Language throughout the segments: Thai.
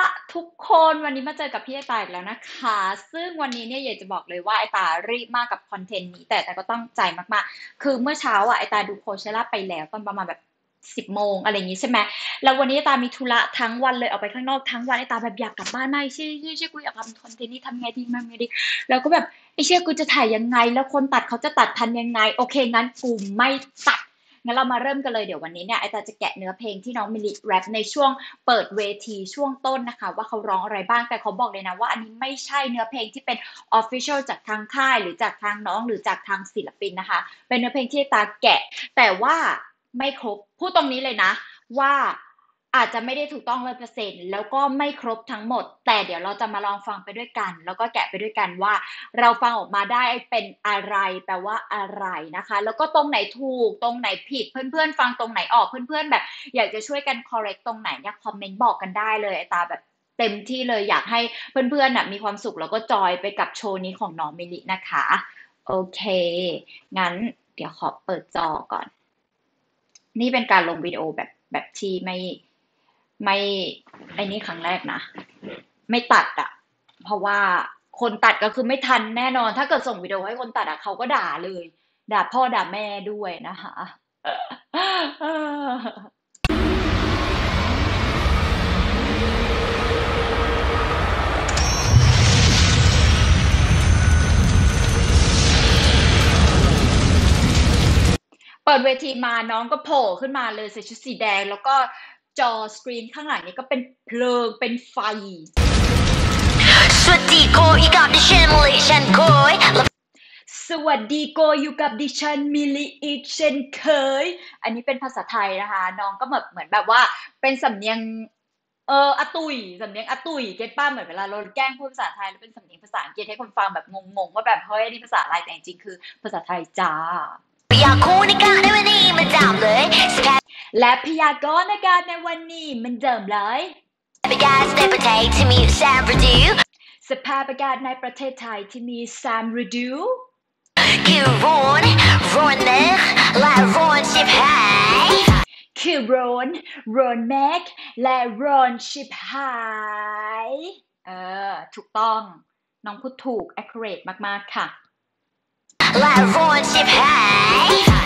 ละทุกคนวันนี้มาเจอกับพี่ไอตาอีกแล้วนะคะ ซึ่งวันนี้เนี่ยอยากจะบอกเลยว่าไอตารีบมากกับคอนเทนต์นี้แต่แต่ก็ต้องใจมากๆ คือเมื่อเช้าอะไอตาดูโคเชล่าไปแล้วตอนประมาณแบบสิบโมงอะไรอย่างงี้ใช่ไหมแล้ววันนี้ไอตามีธุระทั้งวันเลยออกไปข้างนอกทั้งวันไอตาแบบอยากกลับบ้านไม่ใช่ใช่ใช่กูอยากทำคอนเทนต์นี้ทำไงดีทำไงดี แล้วก็แบบไอเชื่อกูจะถ่ายยังไง แล้วคนตัดเขาจะตัดทันยังไง โอเคงั้นกูไม่ตัด งั้นเรามาเริ่มกันเลยเดี๋ยววันนี้เนี่ยไอตาจะแกะเนื้อเพลงที่น้องมิลิแรปในช่วงเปิดเวทีช่วงต้นนะคะ ว่าเขาร้องอะไรบ้างแต่เขาบอกเลยนะว่าอันนี้ไม่ใช่เนื้อเพลงที่เป็นออฟฟิเชียลจากทางค่าย หรือจากทางน้องหรือจากทางศิลปินนะคะ เป็นเนื้อเพลงที่ตาแกะ แต่ว่าไม่ครบพูดตรงนี้เลยนะ ว่า อาจจะไม่ได้ถูกต้องร้อยเปอร์เซ็นแล้วก็ไม่ครบทั้งหมด แต่เดี๋ยวเราจะมาลองฟังไปด้วยกัน แล้วก็แกะไปด้วยกันว่า เราฟังออกมาได้เป็นอะไรแปลว่าอะไรนะคะ แล้วก็ตรงไหนถูกตรงไหนผิดเพื่อนๆ ฟังตรงไหนออกเพื่อนๆ แบบ อยากจะช่วยกัน correct ตรงไหนเนี่ยคอมเมนต์บอกกันได้เลยไอตาแบบเต็มที่เลยอยากให้เพื่อนๆนะมีความสุขแล้วก็จอยไปกับโชว์นี้ของน้องมิลินะคะโอเค งั้นเดี๋ยวขอเปิดจอก่อน นี่เป็นการลงวิดีโอแบบแบบที่ไม่ ไม่ไอ้นี่ครั้งแรกนะ ไม่ตัดอะเพราะว่าคนตัดก็คือไม่ทันแน่นอน ถ้าเกิดส่งวิดีโอให้คนตัดอะเขาก็ด่าเลย ด่าพ่อด่าแม่ด้วยนะคะเปิดเวทีมาน้องก็โผล่ขึ้นมาเลยใส่ชุดสีแดง แล้วก็ จอสกรีนข้างหลังนี้ก็เป็นเพลิงเป็นไฟ สวัสดีโกอีกับดิฉันมลิฉันโกยสวัสดีโกอยู่กับดิฉันมิลิอีกเช่นเคย อันนี้เป็นภาษาไทยนะคะ น้องก็แบบเหมือนแบบว่าเป็นสำเนียงเอออาตุยสำเนียงอาตุยเก็ตป้าเหมือนเวลาเราแกล้งพูดภาษาไทยแล้วเป็นสำเนียงภาษาอังกฤษให้คนฟังแบบงงๆว่าแบบเฮ้ยนี่ภาษาอะไรแต่จริงๆคือภาษาไทยจ้าอยากคู่ในการในวันนี้มาจำเลยสแคป และพยากรณ์อากาศในวันนี้เหมันเดิมเลยไปการสเตปเปอร์เทที่มีแซมประดิวสภาพอากาศในประเทศไทยที่มีสามฤดู คือร้อนร้อนเนอะและร้อนชิบหายคือร้อนร้อนแมกและร้อนชิบหายเออถูกต้อง น้องพูดถูก accurate มาก ๆ ค่ะและร้อนชิบหาย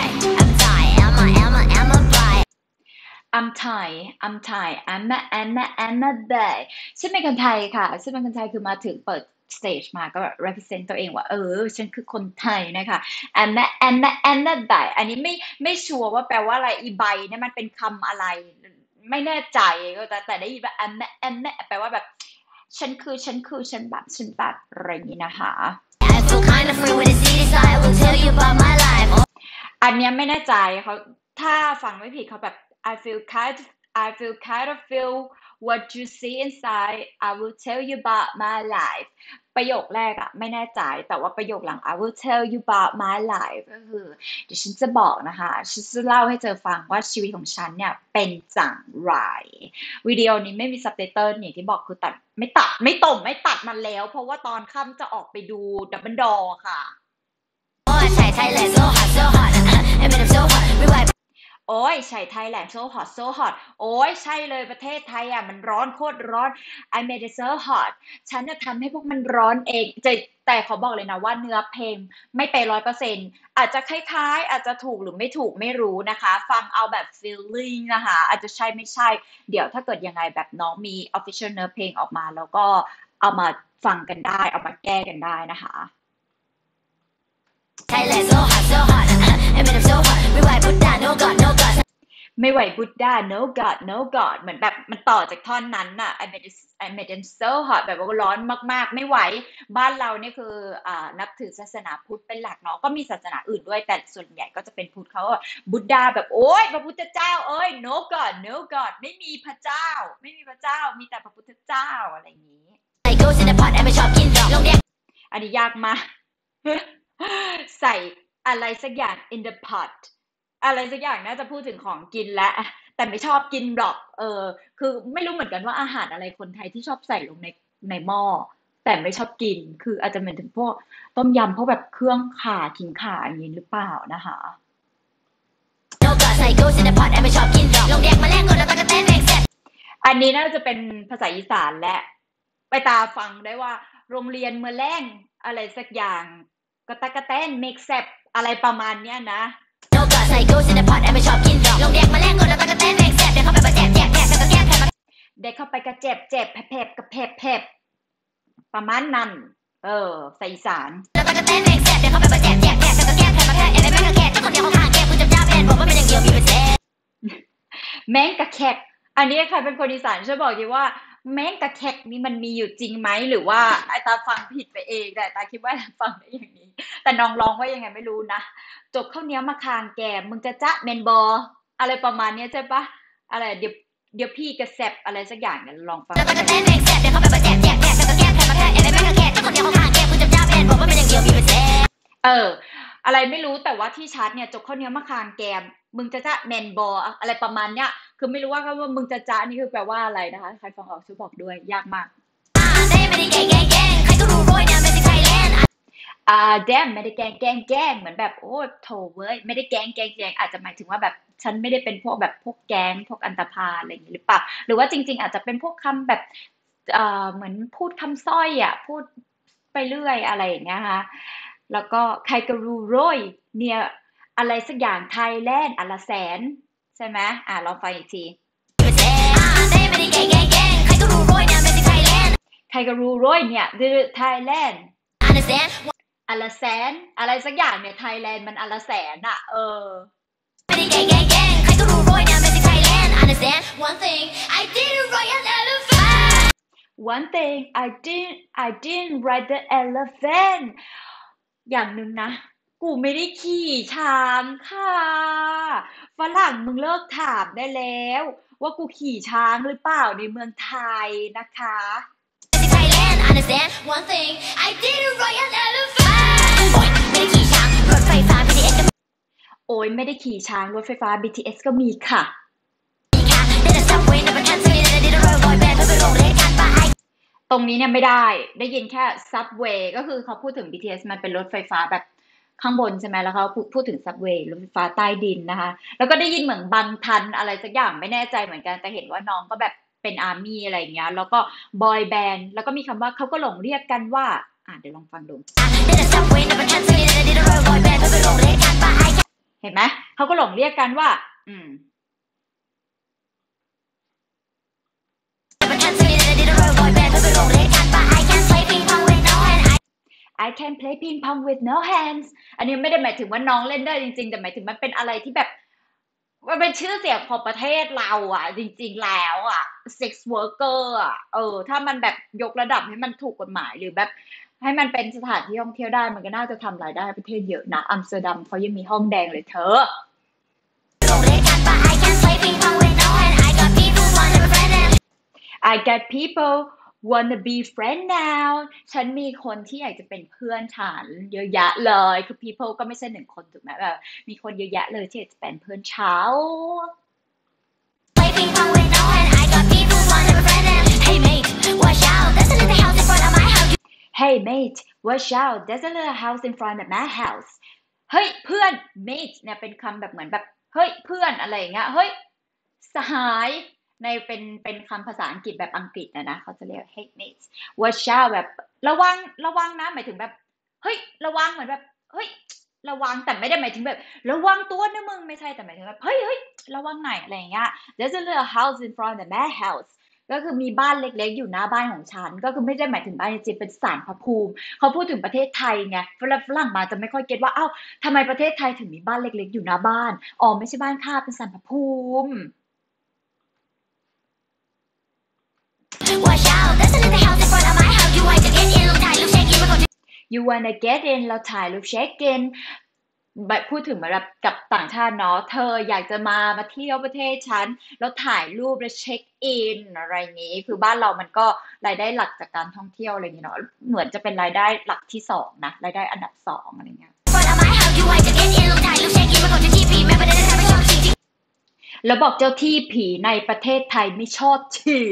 I'm Thai I'm Thai I'm a I'm a I'm a Thai ฉันเป็นคนไทยค่ะ ฉันเป็นคนไทยคือมาถึงเปิดสเตจมาก็แบบ represent ตัวเองว่า เออ ฉันคือคนไทยนะคะ I'm a I'm a I'm a Thai อันนี้ไม่ไม่ชัวร์ว่าแปลว่าอะไรอีใบเนี่ยมันเป็นคำอะไร ไม่แน่ใจก็แต่แต่ได้ยินว่า I'm a I'm a แปลว่าแบบ ฉันคือฉันคือฉันแบบฉันแบบอะไรอย่างนี้นะคะ I feel kind of free when I see this I will tell you about my life อันเนี้ยไม่แน่ใจเขาถ้าฟังไม่ผิดเขาแบบ I feel kind of I feel kind of feel what you see inside I will tell you about my life ประโยคแรกอะไม่แน่ใจ แต่ว่าประโยคหลัง I will tell you about my life ก็คือเดี๋ยวฉันจะบอกนะคะ ฉันจะเล่าให้เธอฟังว่าชีวิตของฉันเนี่ยเป็นจังไร วิดีโอนี้ไม่มีซับไตเติลอย่างที่บอกคือตัดไม่ตัดไม่ต่มไม่ตัดมันแล้ว เพราะว่าตอนค่ำจะออกไปดูdouble ดอค่ะโอ้ยใช่ Thailand so hot so hot I made them so hot ไม่ไหว โอ้ยใช่ Thailand so hot so hot โอ้ยใช่เลยประเทศไทยอะมันร้อนโคตรร้อน I made it so hot ฉันจะทำให้พวกมันร้อนเองแต่แต่ขาบอกเลยนะว่าเนื้อเพลงไม่ไปร้อยเปอร์เซ็นอาจจะคล้ายๆ อาจจะถูกหรือไม่ถูกไม่รู้นะคะ ฟังเอาแบบ feeling นะคะ อาจจะใช่ไม่ใช่ เดี๋ยวถ้าเกิดยังไงแบบน้องมี official เนื้อเพลงออกมา แล้วก็เอามาฟังกันได้ เอามาแก้กันได้นะคะไทยแลนด์ so hot so hot so hot ไม่ไหวพุทธา no god no god ไม่ไหวบุดดา no god no god เหมือนแบบมันต่อจากท่อนนั้นน่ะ I made it I made it so hot แบบว่าร้อนมากๆ ไม่ไหว บ้านเราเนี่ยคืออ่านับถือศาสนาพุทธเป็นหลักเนาะ ก็มีศาสนาอื่นด้วย แต่ส่วนใหญ่ก็จะเป็นพุทธเขาอะบุดดาแบบโอ๊ยพระพุทธเจ้า เอ้ย no god no god ไม่มีพระเจ้า ไม่มีพระเจ้า มีแต่พระพุทธเจ้าอะไรอย่างนี้ไอ้ ghost in the pot ไอ้ไม่ชอบกินดอกลงเรียกอันนี้ยากมากใส่ อะไรสักอย่าง in the pot อะไรสักอย่างน่าจะพูดถึงของกินและแต่ไม่ชอบกินหรอก เออ คือไม่รู้เหมือนกันว่าอาหารอะไรคนไทยที่ชอบใส่ลงในในหม้อแต่ไม่ชอบกิน คืออาจจะเหมือนถึงพวกต้มยำพวกแบบเครื่องข่าขิงข่าอย่างนี้หรือเปล่านะคะ no god ใส่ ghost in the pot ไอ้ไม่ชอบกินดอกลงเรียกมาแลกกดแล้วตะกะแตนแบกเสร็จอันนี้น่าจะเป็นภาษาอีสานและ ไปตาฟังได้ว่า โรงเรียนเมื่อแรงอะไรสักอย่างกระตะกะแตนเมกแซบ อะไรประมาณเนี้ยนะโนกะใส่กูซินพอตแอบไปชอบกินดอกลงแดกมาแลกกดแล้วตะกะแตนแบกแสบเดี๋ยวเข้าไปประแจกแจกแจกแล้วก็แก้แพ้มาเด็กเข้าไปกระเจ็บเจ็บแผลบกระเพบเพบประมาณนั้น เออใส่สานแล้วตะกะแตนแบกแสบเดี๋ยวเข้าไปปรแจกแจกแจกแล้วก็แก้แพ้มาแค่เอ็นไปแม่กะแกะที่คนเดียวข้างแก้คุณจำจ้าแพ้บอกว่ามันยังเดียวมีเป็นแสบแมงกะแขกอันนี้ใครเป็นคนอีสานช่วยบอกดีว่า แมงกะแขกนี่มันมีอยู่จริงไหมหรือว่าไอตาฟังผิดไปเองแต่ตาคิดว่าฟังได้อย่างนี้ แต่น้องร้องว่ายังไงไม่รู้นะจบข้าวเหนียวมาคางแกมมึงจะจะเมนบอ อะไรประมาณเนี้ยใช่ปะอะไรเดี๋ยวเดี๋ยวพี่กระแซบอะไรสักอย่างเนี่ยลองฟังแล้วตะกะแตนแบกแสบเดี๋ยวเขาไปประแจกแจกแจกแล้วก็แก้แพ้มาแค่เอ็นไปแม่กะแกะที่คนเดียวเข้างแก้คุณจำจ้าแพ้บอกว่ามันอยังเดียวมีเป็นแสบเออ อะไรไม่รู้แต่ว่าที่ชัดเนี่ยจบข้าวเหนียวมะขามแกมมึงจะจะแมนบออะไรประมาณเนี้ย คือไม่รู้ว่าคำว่ามึงจะจะนี่คือแปลว่าอะไรนะคะ ใครฟังออกช่วยบอกด้วย ยากมาก อ่าได้ไม่ได้แกงแกงแกงใครก็รู้โรยเนี่ยไม่ใช่ไทยแลนด์อ่าแดมไม่ได้แกล้งแกล้งแกล้งเหมือนแบบโอ้โถเว้ยไม่ได้แกล้งแกล้งแกล้งอาจจะหมายถึงว่าแบบฉันไม่ได้เป็นพวกแบบพวกแก๊งพวกอันตพาลอะไรอย่างนี้หรือเปล่าหรือว่าจริง ๆ อาจจะเป็นพวกคำแบบเอ่อเหมือนพูดคำสร้อยอะพูดไปเรื่อยอะไรอย่างเงี้ยค่ะแล้วก็ใครก็รู้โรยเนี่ยอะไรสักอย่างไทยแลนด์อันละแสน ใช่ไหมอ่าลองฟังอีกทีเป็นแสบอ่าได้ไม่ได้แกงแกงแกงใครก็รู้โรยเนี่ยไม่ใช่ไทยแลนด์ใครก็รู้โรยเนี่ยไทยแลนด์ understand อันละแสนอะไรสักอย่างเนี่ยไทยแลนด์มันอันละแสนอะเออไม่ได้แกงแกงแกงใครก็รู้โรยเนี่ยไม่ใช่ไทยแลนด์ understand one thing I didn't write an elephant One thing I didn't I didn't ride the elephant อย่างหนึ่งนะ กูไม่ได้ขี่ช้างค่ะ ฝรั่งมึงเลิกถามได้แล้ว ว่ากูขี่ช้างหรือเปล่าในเมืองไทยนะคะไม่ใช่ไทยแลนด์ understand one thing I didn't write an elephant โอ๊ยไม่ได้ขี่ช้างรถไฟฟ้า BTS ก็โอ้ยไม่ได้ขี่ช้างรถไฟฟ้า BTS ก็มีค่ะตรงเล่นกันป่ะไอตรงนี้เนี่ยไม่ได้ ได้ยินแค่ subway ก็คือเขาพูดถึง BTS มันเป็นรถไฟฟ้าแบบ ข้างบนใช่ไหมแล้วเขาพูดถึง subway รถไฟฟ้าใต้ดินนะคะ แล้วก็ได้ยินเหมือนบังทันอะไรสักอย่างไม่แน่ใจเหมือนกันแต่เห็นว่าน้องก็แบบเป็นอาร์มี่อะไรอย่างเงี้ยแล้วก็บอยแบนด์แล้วก็มีคำว่าเขาก็หลงเรียกกันว่าอ่าเดี๋ยวลองฟังดูเทศไทยได้แต่ Royal Boy Band เพื่อไปลงเล่นกันป่ะไอเห็นไหมเขาก็หลงเรียกกันว่า อืม I can play ping pong with no hands อันนี้ไม่ได้หมายถึงว่าน้องเล่นได้จริง ๆ แต่หมายถึงมันเป็นอะไรที่แบบมันเป็นชื่อเสียงของประเทศเราอะ จริง ๆ แล้วอะ sex worker อะเออ ถ้ามันแบบยกระดับให้มันถูกกฎหมายหรือแบบ ให้มันเป็นสถานที่ท่องเที่ยวได้มันก็น่าจะทำรายได้ให้ประเทศเยอะนะอัมสเตอร์ดัมเขายังมีห้องแดงเลยเธอลงเล่นกันป่ะ I can play ping pong with no hand I got people wanna be friend and I got people wanna be friend now ฉันมีคนที่อยากจะเป็นเพื่อนฉันเยอะแยะเลย คือ people ก็ไม่ใช่หนึ่งคนถูกไหมแบบมีคนเยอะแยะเลยที่อยากจะเป็นเพื่อนเขา play ping pong with no hand I got people wanna be friend and Hey mate watch out there's a little house in front of my house Hey mate watch out there's a little house in front of my house เฮ้ยเพื่อน mate เนี่ยเป็นคำแบบเหมือนแบบเฮ้ยเพื่อนอะไรอย่างเงี้ยเฮ้ยสหาย ในเป็นเป็นคำภาษาอังกฤษแบบอังกฤษนะนะเขาจะเรียก hey mate watch out แบบระวังระวังนะหมายถึงแบบ เฮ้ย ระวังเหมือนแบบ เฮ้ย ระวังแต่ไม่ได้หมายถึงแบบ ระวังตัวนะมึงไม่ใช่แต่หมายถึงแบบเฮ้ยเฮ้ยระวังหน่อยอะไรอย่างเงี้ย there's a little house in front of my house ก็คือมีบ้านเล็กๆ อยู่หน้าบ้านของฉัน ก็คือไม่ได้หมายถึงบ้านจริงเป็นศาลพระภูมิ เขาพูดถึงประเทศไทยไงฝรั่งฝรั่งมาจะไม่ค่อยเก็ตว่าเอ้าทำไมประเทศไทยถึงมีบ้านเล็กๆ อยู่หน้าบ้านอ๋อไม่ใช่บ้านข้าเป็นศาลพระภูมิ you wanna get in เราถ่ายรูปเช็คอินแบบพูดถึงเหมือนแบบกับต่างชาติเนาะ เธออยากจะมามาเที่ยวประเทศฉัน แล้วถ่ายรูปแล้วเช็คอินอะไรอย่างนี้ คือบ้านเรามันก็รายได้หลักจากการท่องเที่ยวอะไรอย่างนี้เนาะ เหมือนจะเป็นรายได้หลักที่สองนะ รายได้อันดับสองอะไรเงี้ย แล้วบอกเจ้าที่ผีในประเทศไทยไม่ชอบฉี่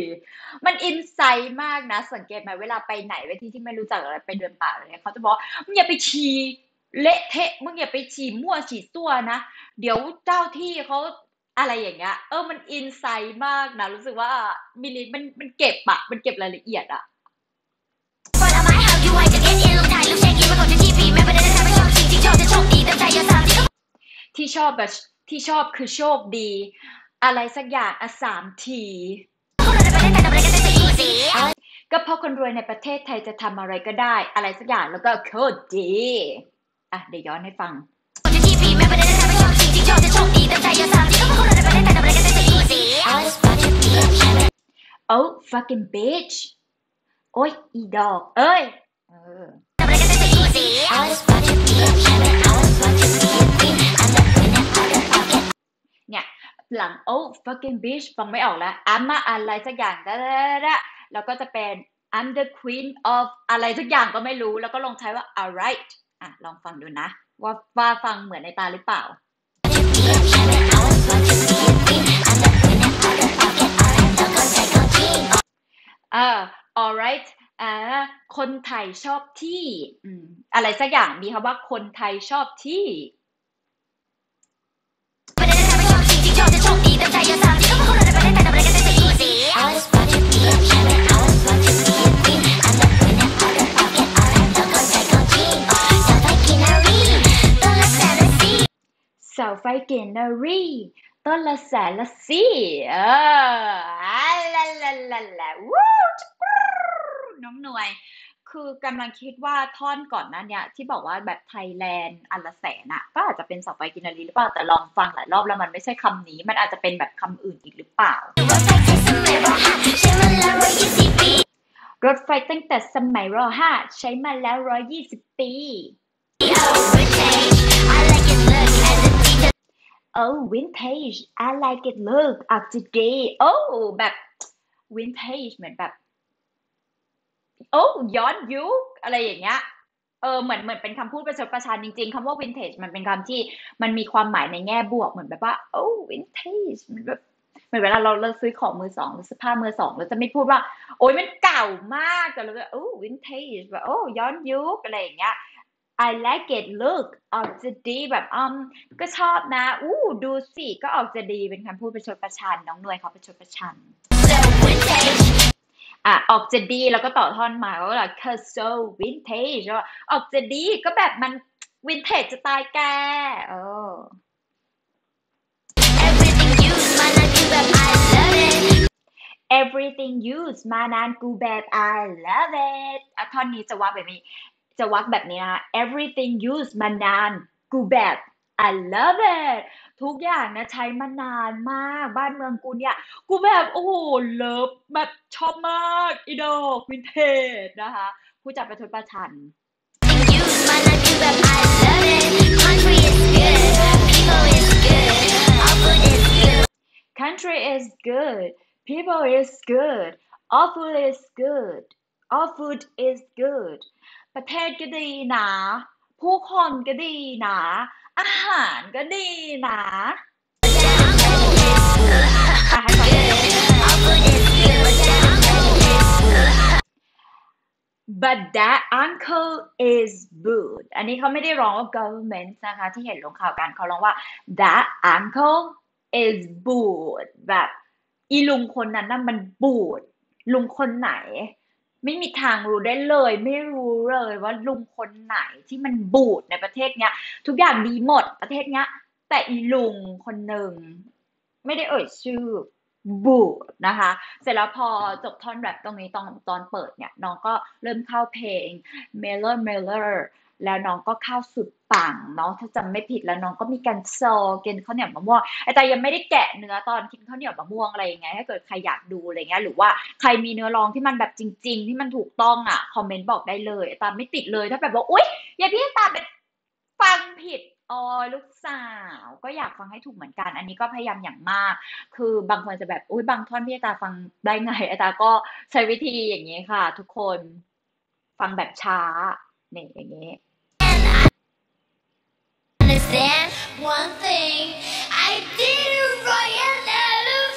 มันอินไซต์มากนะ สังเกตไหมเวลาไปไหนไปที่ที่ไม่รู้จักอะไรไปเดินป่าอะไรเนี่ยเขาจะบอกว่ามึงอย่าไปฉี่เละเทะมึงอย่าไปฉี่มั่วฉี่ตัวนะ เดี๋ยวเจ้าที่เขาอะไรอย่างเงี้ย เออมันอินไซต์มากนะ รู้สึกว่ามิลลิมันมันเก็บอะมันเก็บรายละเอียดอะ front of my house อยู่ไว้จะ get in ลูกถ่ายรูปเช็คอินมาก่อนจะทีพีแม้ประเด็นทำให้ชอบจริงที่ชอบจะโชคดีเต็มใจอย่าสามที่ก็ที่ชอบแบบ ที่ชอบคือโชคดี อะไรสักอย่างอะสามทีก็เพราะคนรวยในประเทศไทยจะทำอะไรก็ได้ อะไรสักอย่างแล้วก็โคตรดีอะเดี๋ยวย้อนให้ฟังโอ้ fucking bitch โอ๊ยอีดอก เอ้ยเออ หลัง oh fucking bitch ฟังไม่ออกแล้ว I'm อะอะไรสักอย่างดะดะแล้วก็จะเป็น I'm the queen of อะไรสักอย่างก็ไม่รู้ แล้วก็ลงท้ายว่า alright อะลองฟังดูนะ ว่าว่าฟังเหมือนในตาหรือเปล่า be a champion Always watch it be a queen I'm the queen and out of pocket Alright แล้วก็ใจก็จริงเออ alright อ่าคนไทยชอบที่อืมอะไรสักอย่างมีคำว่าคนไทยชอบที่ ไฟเกนนารีต้นละแสนละสี่เอออะลาลาลาลาวู้น้องหน่วย คือกำลังคิดว่าท่อนก่อนนั้นเนี่ย ที่บอกว่าแบบไทยแลนด์อันละแสนอะก็อาจจะเป็นเสาไฟกินนารีหรือเปล่า แต่ลองฟังหลายรอบแล้วมันไม่ใช่คำนี้ มันอาจจะเป็นแบบคำอื่นอีกหรือเปล่ารถไฟตั้งแต่สมัยรอห้าใช้มาแล้วร้อยยี่สิบปี Oh vintage I like it look up to date Oh แบบ vintage เหมือนแบบ โอ้ย้อนยุคอะไรอย่างเงี้ยเออเหมือนเหมือนเป็นคำพูดประชดประชันจริงๆคำว่า vintage มันเป็นคำที่มันมีความหมายในแง่บวกเหมือนแบบว่าโอ้ vintage มันแบบเหมือนเวลาเราเราซื้อของมือสองหรือเสื้อผ้ามือสองเราจะไม่พูดว่า โอ้ยมันเก่ามากแต่เราจะโอ้ vintage แบบโอ้ย้อนยุคอะไรอย่างเงี้ย I like it look ออกจะดีแบบอืมก็ชอบนะ อู้ดูสิก็ออกจะดีเป็นคำพูดประชดประชัน น้องหน่วยเขาประชดประชัน so vintage อะออกจะดีแล้วก็ต่อท่อนมาก็แบบ cause so vintage ว่าออกจะดีก็แบบมัน vintage จะตายแกเออ everything used มันนั่นคือแบบ I love it everything used มานานกูแบบ I love it อะท่อนนี้จะวักแบบนี้ จะวักแบบนี้นะคะ everything used มานาน กูแบบ I love it ทุกอย่างนะใช้มานานมาก บ้านเมืองกูเนี่ย กูแบบโอ้โหเลิฟแบบชอบมากอีดอกวินเทจนะคะ ผู้จัดประชดประชัน everything used มันนั่นคือแบบ I love it country is good people is good all food is good country is good people is good all food is good all food is good ประเทศก็ดีนะ ผู้คนก็ดีนะ อาหารก็ดีนะอะให้ฟัง all food is good but that uncle but that uncle is good อันนี้เขาไม่ได้ร้องว่า government นะคะ ที่เห็นลงข่าวกันเขาร้องว่า that uncle is good แบบอีลุงคนนั้นน่ะมันบูด ลุงคนไหน ไม่มีทางรู้ได้เลย ไม่รู้เลยว่าลุงคนไหนที่มันบูดในประเทศเนี้ย ทุกอย่างดีหมดประเทศเนี้ย แต่อีลุงคนหนึ่งไม่ได้เอ่ยชื่อบูดนะคะ เสร็จแล้วพอจบท่อนแรปตรงนี้ตอนตอนเปิดเนี่ย น้องก็เริ่มเข้าเพลง Miller Miller แล้วน้องก็เข้าสุดปังเนาะถ้าจำไม่ผิดแล้วน้องก็มีการโซกินข้าวเหนียวมะม่วงแต่ยังไม่ได้แกะเนื้อตอนกินข้าวเหนียวมะม่วงอะไรอย่างเงี้ยถ้าเกิดใครอยากดูอะไรเงี้ยหรือว่าใครมีเนื้อรองที่มันแบบจริง ๆ ที่มันถูกต้องอะคอมเมนต์บอกได้เลยตามไม่ติดเลยถ้าแบบว่าอุ๊ยอย่าพี่ตามเป็นฟังผิดอ๋อลูกสาวก็อยากฟังให้ถูกเหมือนกัน อันนี้ก็พยายามอย่างมาก คือบางคนจะแบบอุ้ยบางท่อนพี่ตาฟังได้ไงอาตาก็ใช้วิธีอย่างนี้ค่ะ ทุกคนฟังแบบช้า นี่ยอย่างนี้ understand one thing I did it right and elephant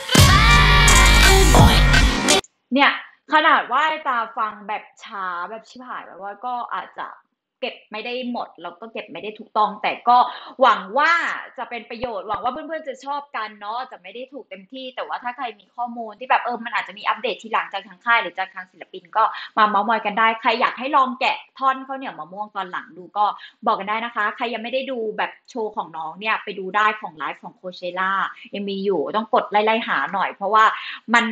เนี่ยขนาดว่าไอ้ตาฟังแบบช้าแบบชิบหายแบบว่าก็อาจจะเก็บไม่ได้หมดเราก็เก็บไม่ได้ถูกต้อง แต่ก็หวังว่าจะเป็นประโยชน์หวังว่าเพื่อนๆจะชอบกันเนาะจะไม่ได้ถูกเต็มที่ แต่ว่าถ้าใครมีข้อมูลที่แบบเออมันอาจจะมีอัปเดตทีหลังจากทางค่ายหรือจากทางศิลปินก็มาเมาส์มอยกันได้ใครอยากให้ลองแกะท่อนข้าวเหนียวมะม่วงตอนหลังดูก็บอกกันได้นะคะ ใครยังไม่ได้ดูแบบโชว์ของน้องเนี่ยไปดูได้ของไลฟ์ของโคเชล่ายังมีอยู่ต้องกดไล่ๆหาหน่อย เพราะว่ามัน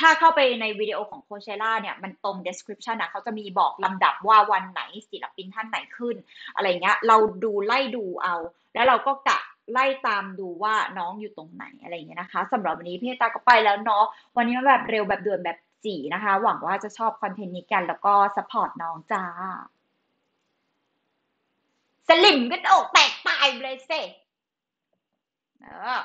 ถ้าเข้าไปในวิดีโอของโคเชล่าเนี่ยมันตรง description นะเขาจะมีบอกลำดับว่าวันไหนศิลปินท่านไหนขึ้น อะไรเงี้ย เราดูไล่ดูเอา แล้วเราก็กะไล่ตามดูว่าน้องอยู่ตรงไหนอะไรเงี้ยนะคะสำหรับวันนี้พี่ตาก็ไปแล้วเนาะวันนี้มาแบบเร็วแบบด่วนแบบจีนะคะ หวังว่าจะชอบคอนเทนต์นี้กัน แล้วก็สปอร์ตน้องจ้า สลิมก็อกแตกตายเลยเซ่เออ